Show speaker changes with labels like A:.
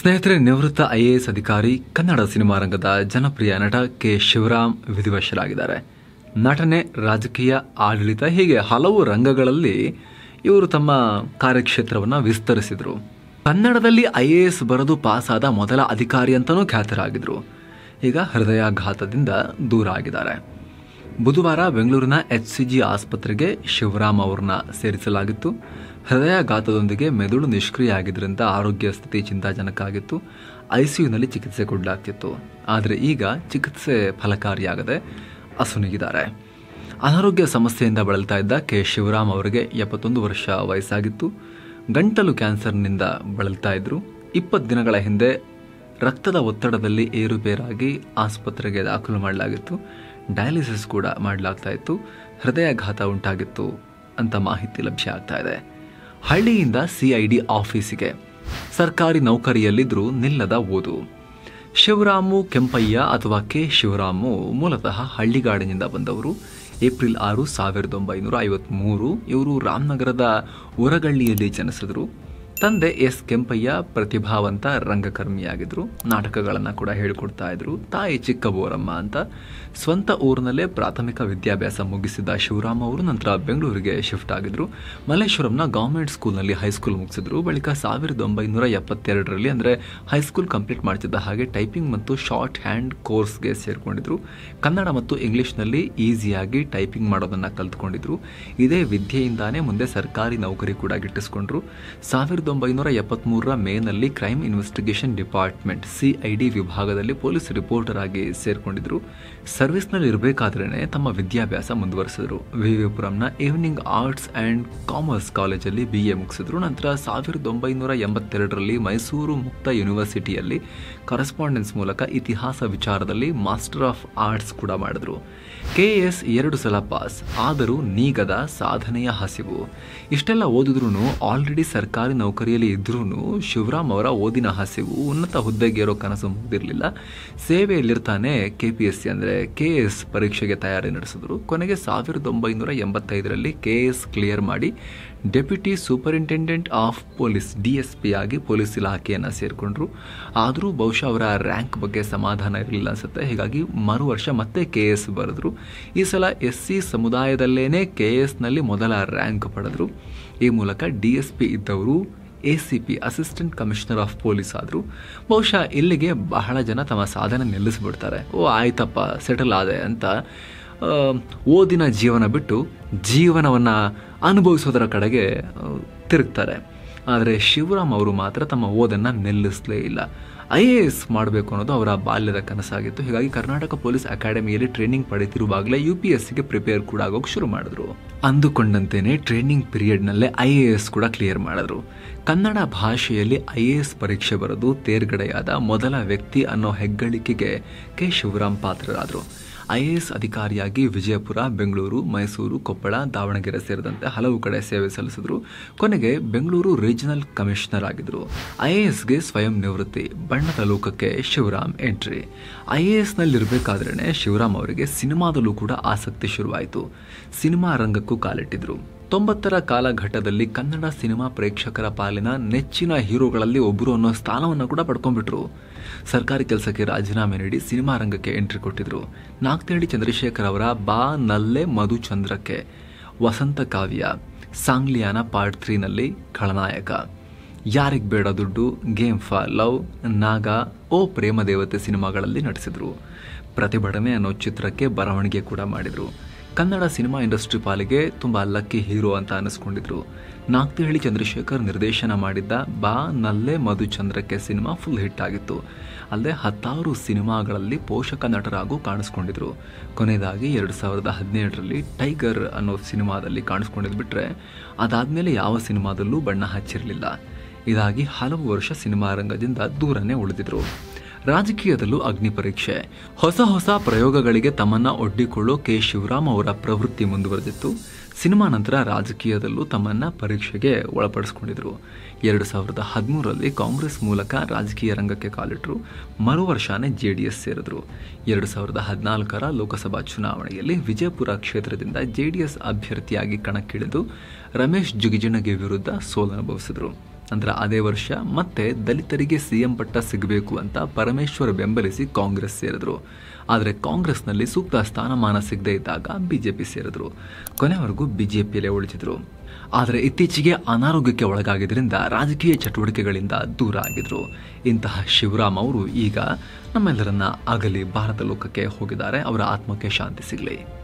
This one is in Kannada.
A: ಸ್ನೇಹಿತರೆ, ನಿವೃತ್ತ ಐಎಎಸ್ ಅಧಿಕಾರಿ, ಕನ್ನಡ ಸಿನಿಮಾ ರಂಗದ ಜನಪ್ರಿಯ ನಟ ಕೆ. ಶಿವರಾಮ್ ವಿಧಿವಶರಾಗಿದ್ದಾರೆ. ನಟನೆ ರಾಜಕೀಯ ಆಡಳಿತ, ಹೀಗೆ ಹಲವು ರಂಗಗಳಲ್ಲಿ ಇವರು ತಮ್ಮ ಕಾರ್ಯಕ್ಷೇತ್ರವನ್ನು ವಿಸ್ತರಿಸಿದರು. ಕನ್ನಡದಲ್ಲಿ ಐಎಎಸ್ ಬರೆದು ಪಾಸಾದ ಮೊದಲ ಅಧಿಕಾರಿ ಅಂತಲೂ ಖ್ಯಾತರಾಗಿದ್ದರು ಈಗ ಹೃದಯಾಘಾತದಿಂದ ದೂರ ಆಗಿದ್ದಾರೆ ಬುಧವಾರ ಬೆಂಗಳೂರಿನ ಎಚ್ ಸಿ ಜಿ ಆಸ್ಪತ್ರೆಗೆ ಶಿವರಾಮ್ ಅವ್ರನ್ನ ಸೇರಿಸಲಾಗಿತ್ತು. ಹೃದಯಾಘಾತದೊಂದಿಗೆ ಮೆದುಳು ನಿಷ್ಕ್ರಿಯ ಆಗಿದ್ದರಿಂದ ಆರೋಗ್ಯ ಸ್ಥಿತಿ ಚಿಂತಾಜನಕ ಆಗಿತ್ತು ಐಸಿಯುನಲ್ಲಿ ಚಿಕಿತ್ಸೆ ಕೊಡಲಾಗ್ತಿತ್ತು. ಆದರೆ ಈಗ ಚಿಕಿತ್ಸೆ ಫಲಕಾರಿಯಾಗದೆ ಅಸುನಿಗಿದ್ದಾರೆ. ಅನಾರೋಗ್ಯ ಸಮಸ್ಯೆಯಿಂದ ಬಳಲ್ತಾ ಇದ್ದ ಕೆ. ಶಿವರಾಮ್ ಅವರಿಗೆ ಎಪ್ಪತ್ತೊಂದು ವರ್ಷ ವಯಸ್ಸಾಗಿತ್ತು. ಗಂಟಲು ಕ್ಯಾನ್ಸರ್ನಿಂದ ಬಳಲ್ತಾ ಇದ್ದರು ಇಪ್ಪತ್ತು ದಿನಗಳ ಹಿಂದೆ ರಕ್ತದ ಒತ್ತಡದಲ್ಲಿ ಏರುಪೇರಾಗಿ ಆಸ್ಪತ್ರೆಗೆ ದಾಖಲು ಮಾಡಲಾಗಿತ್ತು. ಡಯಾಲಿಸಿಸ್ ಕೂಡ ಮಾಡಲಾಗ್ತಾ ಇತ್ತು. ಹೃದಯಾಘಾತ ಉಂಟಾಗಿತ್ತು ಅಂತ ಮಾಹಿತಿ ಲಭ್ಯ ಆಗ್ತಾ ಇದೆ. ಹಳ್ಳಿಯಿಂದ ಸಿಐಡಿ ಆಫೀಸಿಗೆ. ಸರ್ಕಾರಿ ನೌಕರಿಯಲ್ಲಿದ್ದರೂ ನಿಲ್ಲದ ಓದು. ಶಿವರಾಮು ಕೆಂಪಯ್ಯ ಅಥವಾ ಕೆ ಶಿವರಾಮು ಮೂಲತಃ ಹಳ್ಳಿಗಾಡಿನಿಂದ ಬಂದವರು. ಏಪ್ರಿಲ್ ಆರು ಸಾವಿರದ ಒಂಬೈನೂರ ಐವತ್ತ್ಮೂರು ಇವರು ರಾಮನಗರದ ಉರಗಳ್ಳಿಯಲ್ಲಿ ಜನಿಸಿದ್ರು. ತಂದೆ ಎಸ್ ಕೆಂಪಯ್ಯ ಪ್ರತಿಭಾವಂತ ರಂಗಕರ್ಮಿಯಾಗಿದ್ದರು ನಾಟಕಗಳನ್ನು ಕೂಡ ಹೇಳಿಕೊಡ್ತಾ ಇದ್ರು. ತಾಯಿ ಚಿಕ್ಕಬೋರಮ್ಮ ಅಂತ ಸ್ವಂತ ಊರಿನಲ್ಲೇ ಪ್ರಾಥಮಿಕ ವಿದ್ಯಾಭ್ಯಾಸ ಮುಗಿಸಿದ ಶಿವರಾಮ ಅವರು ನಂತರ ಬೆಂಗಳೂರಿಗೆ ಶಿಫ್ಟ್ ಆಗಿದ್ರು. ಮಲ್ಲೇಶ್ವರಂನ ಗೌರ್ಮೆಂಟ್ ಸ್ಕೂಲ್ನಲ್ಲಿ ಹೈಸ್ಕೂಲ್ ಮುಗಿಸಿದ್ರು. ಬಳಿಕ ಸಾವಿರದ ಒಂಬೈನೂರ ಎಪ್ಪತ್ತೆರಡರಲ್ಲಿ ಅಂದರೆ ಹೈಸ್ಕೂಲ್ ಕಂಪ್ಲೀಟ್ ಮಾಡ್ತಿದ್ದ ಹಾಗೆ ಟೈಪಿಂಗ್ ಮತ್ತು ಶಾರ್ಟ್ ಹ್ಯಾಂಡ್ ಕೋರ್ಸ್ಗೆ ಸೇರಿಕೊಂಡಿದ್ರು. ಕನ್ನಡ ಮತ್ತು ಇಂಗ್ಲಿಷ್ನಲ್ಲಿ ಈಸಿಯಾಗಿ ಟೈಪಿಂಗ್ ಮಾಡೋದನ್ನು ಕಲ್ತ್ಕೊಂಡಿದ್ರು. ಇದೇ ವಿದ್ಯೆಯಿಂದಾನೇ ಮುಂದೆ ಸರ್ಕಾರಿ ನೌಕರಿ ಕೂಡ ಗಿಟ್ಟಿಸ್ಕೊಂಡ್ರು. ಸಾವಿರದ ಒಂಬೈನೂರ ಎಪ್ಪತ್ತ್ಮೂರರ ಮೇನಲ್ಲಿ ಕ್ರೈಮ್ ಇನ್ವೆಸ್ಟಿಗೇಷನ್ ಡಿಪಾರ್ಟ್ಮೆಂಟ್ ಸಿಐಡಿ ವಿಭಾಗದಲ್ಲಿ ಪೊಲೀಸ್ ರಿಪೋರ್ಟರ್ ಆಗಿ ಸೇರಿಕೊಂಡಿದ್ದರು ಸರ್ವಿಸ್ನಲ್ಲಿ ಇರಬೇಕಾದ್ರೇ ತಮ್ಮ ವಿದ್ಯಾಭ್ಯಾಸ ಮುಂದುವರೆಸಿದ್ರು. ವಿವಿಪುರಂನ ಈವ್ನಿಂಗ್ ಆರ್ಟ್ಸ್ ಆ್ಯಂಡ್ ಕಾಮರ್ಸ್ ಕಾಲೇಜಲ್ಲಿ ಬಿ ಎ ಮುಗಿಸಿದ್ರು. ನಂತರ ಸಾವಿರದ ಒಂಬೈನೂರ ಎಂಬತ್ತೆರಡರಲ್ಲಿ ಮೈಸೂರು ಮುಕ್ತ ಯೂನಿವರ್ಸಿಟಿಯಲ್ಲಿ ಕರೆಸ್ಪಾಂಡೆನ್ಸ್ ಮೂಲಕ ಇತಿಹಾಸ ವಿಚಾರದಲ್ಲಿ ಮಾಸ್ಟರ್ ಆಫ್ ಆರ್ಟ್ಸ್ ಕೂಡ ಮಾಡಿದ್ರು. ಕೆ ಎಸ್ ಎರಡು ಸಲ ಪಾಸ್. ಆದರೂ ನೀಗದ ಸಾಧನೆಯ ಹಸಿವು. ಇಷ್ಟೆಲ್ಲ ಓದಿದ್ರೂ ಆಲ್ರೆಡಿ ಸರ್ಕಾರಿ ನೌಕರಿಯಲ್ಲಿ ಇದ್ರೂ ಶಿವರಾಮ್ ಅವರ ಓದಿನ ಹಸಿವು ಉನ್ನತ ಹುದ್ದೆಗೇರೋ ಕನಸು ಮುಗ್ದಿರಲಿಲ್ಲ. ಸೇವೆಯಲ್ಲಿರ್ತಾನೆ ಕೆ ಪಿ ಎಸ್ ಸಿ ಅಂದರೆ ಕೆ ಎಸ್ ಪರೀಕ್ಷೆಗೆ ತಯಾರಿ ನಡೆಸಿದ್ರು. ಕೊನೆಗೆ ಸಾವಿರದ ಒಂಬೈನೂರ ಎಂಬತ್ತೈದರಲ್ಲಿ ಕೆ ಎಸ್ ಕ್ಲಿಯರ್ ಮಾಡಿ deputy superintendent of police, D S P ಆಗಿ ಪೊಲೀಸ್ ಇಲಾಖೆಯನ್ನು ಸೇರಿಕೊಂಡ್ರು. ಆದರೂ ಬಹುಶಃ ಅವರ ರ್ಯಾಂಕ್ ಬಗ್ಗೆ ಸಮಾಧಾನ ಇರಲಿಲ್ಲ ಅನಿಸುತ್ತೆ. ಹೀಗಾಗಿ ಮರು ವರ್ಷ ಮತ್ತೆ ಕೆ ಎಸ್ ಬರೆದ್ರು. ಈ ಸಲ ಎಸ್ ಸಿ ಸಮುದಾಯದಲ್ಲೇ ಕೆ ಎಸ್ನಲ್ಲಿ ಮೊದಲ ರ್ಯಾಂಕ್ ಪಡೆದ್ರು. ಈ ಮೂಲಕ ಡಿ ಎಸ್ ಪಿ ಇದ್ದವರು A C P, assistant commissioner of police ಆದರು. ಬಹುಶಃ ಇಲ್ಲಿಗೆ ಬಹಳ ಜನ ತಮ್ಮ ಸಾಧನೆ ನಿಲ್ಲಿಸ್ಬಿಡ್ತಾರೆ. ಓ, ಆಯ್ತಪ್ಪ, ಸೆಟಲ್ ಆದೆ ಅಂತ ಓದಿನ ಜೀವನ ಬಿಟ್ಟು ಜೀವನವನ್ನು ಅನುಭವಿಸೋದರ ಕಡೆಗೆ ತಿರುಗ್ತಾರೆ. ಆದರೆ ಶಿವರಾಮ್ ಅವರು ಮಾತ್ರ ತಮ್ಮ ಓದನ್ನು ನಿಲ್ಲಿಸಲೇ ಇಲ್ಲ. ಐ ಎ ಎಸ್ ಮಾಡಬೇಕು ಅನ್ನೋದು ಅವರ ಬಾಲ್ಯದ ಕನಸಾಗಿತ್ತು. ಹೀಗಾಗಿ ಕರ್ನಾಟಕ ಪೊಲೀಸ್ ಅಕಾಡೆಮಿಯಲ್ಲಿ ಟ್ರೈನಿಂಗ್ ಪಡೆಯುತ್ತಿರುವಾಗಲೇ ಯು ಪಿ ಎಸ್ ಸಿಗೆ ಪ್ರಿಪೇರ್ ಕೂಡ ಆಗೋಕೆ ಶುರು ಮಾಡಿದ್ರು. ಅಂದುಕೊಂಡಂತೆಯೇ ಟ್ರೈನಿಂಗ್ ಪೀರಿಯಡ್ನಲ್ಲೇ ಐ ಎ ಎಸ್ ಕೂಡ ಕ್ಲಿಯರ್ ಮಾಡಿದ್ರು. ಕನ್ನಡ ಭಾಷೆಯಲ್ಲಿ ಐ ಎ ಎಸ್ ಪರೀಕ್ಷೆ ಬರೆದು ತೇರ್ಗಡೆಯಾದ ಮೊದಲ ವ್ಯಕ್ತಿ ಅನ್ನೋ ಹೆಗ್ಗಳಿಕೆಗೆ ಕೆ. ಶಿವರಾಮ್ ಪಾತ್ರರಾದರು. ಐ ಎ ಎಸ್ ಅಧಿಕಾರಿಯಾಗಿ ವಿಜಯಪುರ, ಬೆಂಗಳೂರು, ಮೈಸೂರು, ಕೊಪ್ಪಳ, ದಾವಣಗೆರೆ ಸೇರಿದಂತೆ ಹಲವು ಕಡೆ ಸೇವೆ ಸಲ್ಲಿಸಿದ್ರು. ಕೊನೆಗೆ ಬೆಂಗಳೂರು ರೀಜನಲ್ ಕಮಿಷನರ್ ಆಗಿದ್ರು. ಐಎಎಸ್ಗೆ ಸ್ವಯಂ ನಿವೃತ್ತಿ, ಬಣ್ಣದ ಲೋಕಕ್ಕೆ ಶಿವರಾಮ್ ಎಂಟ್ರಿ. ಐ ಎ ಎಸ್ನಲ್ಲಿರಬೇಕಾದ್ರೇ ಶಿವರಾಮ್ ಅವರಿಗೆ ಸಿನಿಮಾದಲ್ಲೂ ಕೂಡ ಆಸಕ್ತಿ ಶುರುವಾಯಿತು. ಸಿನಿಮಾ ರಂಗಕ್ಕೂ ಕಾಲಿಟ್ಟಿದ್ರು. ತೊಂಬತ್ತರ ಕಾಲಘಟ್ಟದಲ್ಲಿ ಕನ್ನಡ ಸಿನಿಮಾ ಪ್ರೇಕ್ಷಕರ ಪಾಲಿನ ನೆಚ್ಚಿನ ಹೀರೋಗಳಲ್ಲಿ ಒಬ್ಬರು ಅನ್ನೋ ಸ್ಥಾನವನ್ನು ಕೂಡ ಪಡ್ಕೊಂಡ್ಬಿಟ್ರು. ಸರ್ಕಾರಿ ಕೆಲಸಕ್ಕೆ ರಾಜೀನಾಮೆ ನೀಡಿ ಸಿನಿಮಾ ರಂಗಕ್ಕೆ ಎಂಟ್ರಿ ಕೊಟ್ಟಿದ್ರು. ನಾಗ್ತೇಡಿ ಚಂದ್ರಶೇಖರ್ ಅವರ ಬಾ ನಲ್ಲೆ ಮಧುಚಂದ್ರಕ್ಕೆ ವಸಂತ ಕಾವ್ಯ, ಸಾಂಗ್ಲಿಯಾನ ಪಾರ್ಟ್ ತ್ರೀನಲ್ಲಿ ಖಳನಾಯಕ. ಯಾರಿಗ್ ಬೇಡ ದುಡ್ಡು ಗೇಮ್ ಫಾರ್ ಲವ್ ನಾಗ, ಓ ಪ್ರೇಮ ದೇವತೆ ಸಿನಿಮಾಗಳಲ್ಲಿ ನಟಿಸಿದ್ರು. ಪ್ರತಿಭಟನೆ ಅನ್ನೋ ಚಿತ್ರಕ್ಕೆ ಬರವಣಿಗೆ ಕೂಡ ಮಾಡಿದ್ರು. ಕನ್ನಡ ಸಿನಿಮಾ ಇಂಡಸ್ಟ್ರಿ ಪಾಲಿಗೆ ತುಂಬ ಲಕ್ಕಿ ಹೀರೋ ಅಂತ ಅನಿಸ್ಕೊಂಡಿದ್ರು. ನಾಗ್ತಿಹಳ್ಳಿ ಚಂದ್ರಶೇಖರ್ ನಿರ್ದೇಶನ ಮಾಡಿದ್ದ Baa Nalle Madhuchandrakke cinema full hit ಆಗಿತ್ತು. ಅಲ್ಲದೆ ಹತ್ತಾರು ಸಿನಿಮಾಗಳಲ್ಲಿ ಪೋಷಕ ನಟರಾಗೂ ಕಾಣಿಸ್ಕೊಂಡಿದ್ರು. ಕೊನೆಯದಾಗಿ ಎರಡು ಸಾವಿರದ ಹದಿನೇಳರಲ್ಲಿ ಟೈಗರ್ ಅನ್ನೋ ಸಿನಿಮಾದಲ್ಲಿ ಕಾಣಿಸ್ಕೊಂಡಿದ್ದು ಬಿಟ್ಟರೆ ಅದಾದಮೇಲೆ ಯಾವ ಸಿನಿಮಾದಲ್ಲೂ ಬಣ್ಣ ಹಚ್ಚಿರಲಿಲ್ಲ. ಇದಾಗಿ ಹಲವು ವರ್ಷ ಸಿನಿಮಾ ರಂಗದಿಂದ ದೂರನೇ ಉಳಿದಿದ್ರು. ರಾಜಕೀಯದಲ್ಲೂ ಅಗ್ನಿ ಪರೀಕ್ಷೆ. ಹೊಸ ಹೊಸ ಪ್ರಯೋಗಗಳಿಗೆ ತಮ್ಮನ್ನ ಒಡ್ಡಿಕೊಳ್ಳೋ ಕೆ. ಶಿವರಾಮ್ ಅವರ ಪ್ರವೃತ್ತಿ ಮುಂದುವರೆದಿತ್ತು. ಸಿನಿಮಾ ನಂತರ ರಾಜಕೀಯದಲ್ಲೂ ತಮ್ಮನ್ನ ಪರೀಕ್ಷೆಗೆ ಒಳಪಡಿಸ್ಕೊಂಡಿದ್ರು. ಎರಡು ಸಾವಿರದ ಹದಿಮೂರರಲ್ಲಿ ಕಾಂಗ್ರೆಸ್ ಮೂಲಕ ರಾಜಕೀಯ ರಂಗಕ್ಕೆ ಕಾಲಿಟ್ಟರು ಮರು ವರ್ಷನೇ ಜೆ ಡಿ ಎಸ್ ಸೇರಿದ್ರು. ಎರಡು ಸಾವಿರದ ಹದಿನಾಲ್ಕರ ಲೋಕಸಭಾ ಚುನಾವಣೆಯಲ್ಲಿ ವಿಜಯಪುರ ಕ್ಷೇತ್ರದಿಂದ ಜೆ ಡಿ ಎಸ್ ಅಭ್ಯರ್ಥಿಯಾಗಿ ಕಣಕ್ಕಿಳಿದು ರಮೇಶ್ ಜುಗಿಜಿಣಗಿ ವಿರುದ್ಧ ಸೋಲನುಭವಿಸಿದ್ರು. ನಂತರ ಅದೇ ವರ್ಷ ಮತ್ತೆ ದಲಿತರಿಗೆ ಸಿಎಂ ಪಟ್ಟ ಸಿಗಬೇಕು ಅಂತ ಪರಮೇಶ್ವರ್ ಬೆಂಬಲಿಸಿ ಕಾಂಗ್ರೆಸ್ ಸೇರಿದ್ರು. ಆದರೆ ಕಾಂಗ್ರೆಸ್ನಲ್ಲಿ ಸೂಕ್ತ ಸ್ಥಾನಮಾನ ಸಿಗದೇ ಇದ್ದಾಗ ಬಿಜೆಪಿ ಸೇರಿದ್ರು. ಕೊನೆವರೆಗೂ ಬಿಜೆಪಿಯಲ್ಲೇ ಉಳಿದಿದ್ರು. ಆದರೆ ಇತ್ತೀಚೆಗೆ ಅನಾರೋಗ್ಯಕ್ಕೆ ಒಳಗಾಗಿದ್ದರಿಂದ ರಾಜಕೀಯ ಚಟುವಟಿಕೆಗಳಿಂದ ದೂರ ಆಗಿದ್ರು. ಇಂತಹ ಶಿವರಾಮ್ ಅವರು ಈಗ ನಮ್ಮೆಲ್ಲರನ್ನ ಅಗಲಿ ಭಾರತ ಲೋಕಕ್ಕೆ ಹೋಗಿದ್ದಾರೆ. ಅವರ ಆತ್ಮಕ್ಕೆ ಶಾಂತಿ ಸಿಗಲಿ.